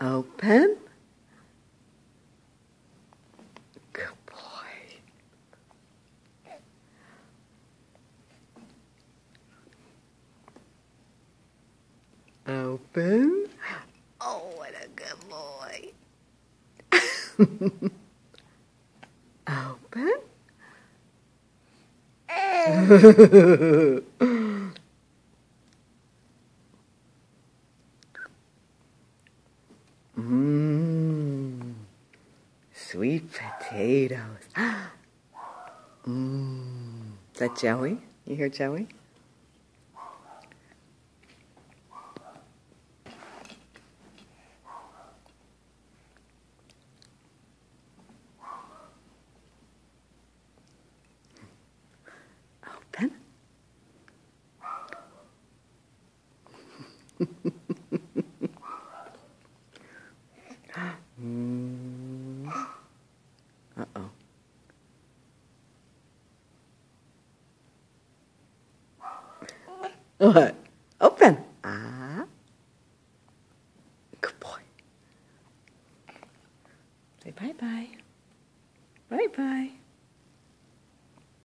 Open. Good boy. Open. Oh, what a good boy. Open. Mmm. Sweet potatoes. Mmm. Is that Joey? You hear Joey? Open. What? Open. Ah. Good boy. Say bye-bye. Bye-bye.